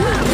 Woo!